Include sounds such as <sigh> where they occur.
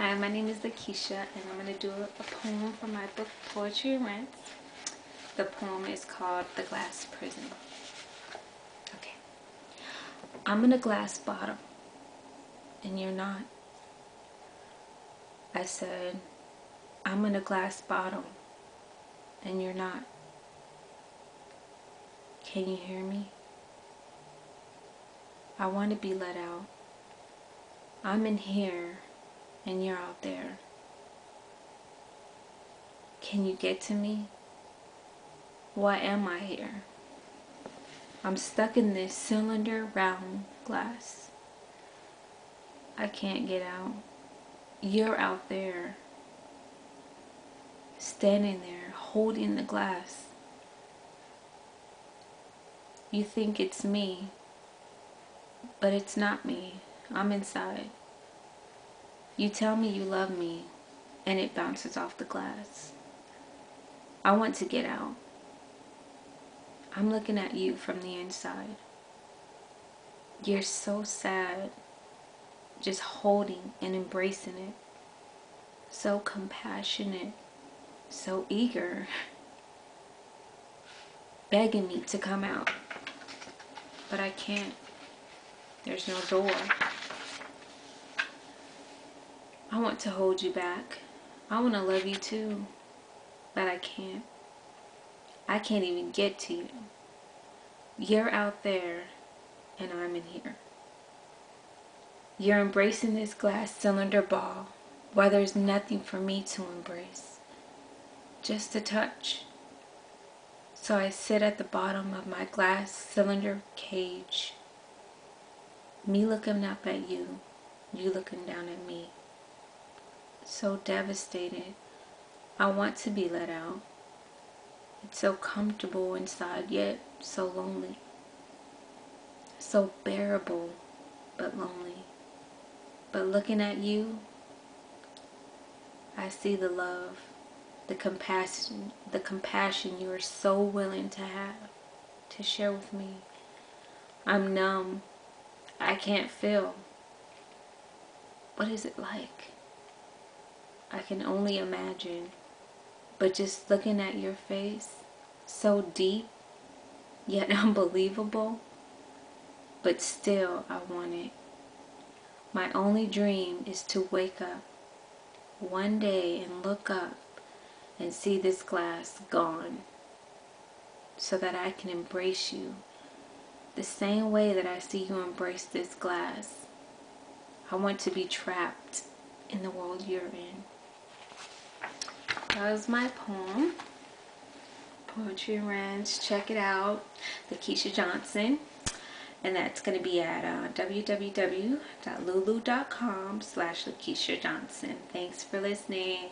Hi, my name is Lakeisha, and I'm going to do a poem from my book Poetry and Rants. The poem is called The Glass Prison. Okay. I'm in a glass bottle, and you're not. I said, I'm in a glass bottle, and you're not. Can you hear me? I want to be let out. I'm in here and you're out there. Can you get to me? Why am I here? I'm stuck in this cylinder round glass. I can't get out. You're out there, standing there, holding the glass. You think it's me, but it's not me. I'm inside. You tell me you love me, and it bounces off the glass. I want to get out. I'm looking at you from the inside. You're so sad, just holding and embracing it. So compassionate, so eager, <laughs> begging me to come out. But I can't. There's no door. I want to hold you back. I want to love you too, but I can't. I can't even get to you. You're out there, and I'm in here. You're embracing this glass cylinder ball while there's nothing for me to embrace. Just a touch. So I sit at the bottom of my glass cylinder cage. Me looking up at you, you looking down at me so devastated. I want to be let out. It's so comfortable inside, yet so lonely. So bearable, but lonely. But looking at you, I see the love, the compassion, the compassion you are so willing to have, to share with me. I'm numb. I can't feel. What is it like? I can only imagine. But just looking at your face, so deep, yet <laughs> unbelievable, but still I want it. My only dream is to wake up one day and look up and see this glass gone so that I can embrace you the same way that I see you embrace this glass. I want to be trapped in the world you're in. That was my poem. Poetry Rants. Check it out. Lakeisha Johnson. And that's going to be at uh, www.lulu.com slash Lakeisha Johnson. Thanks for listening.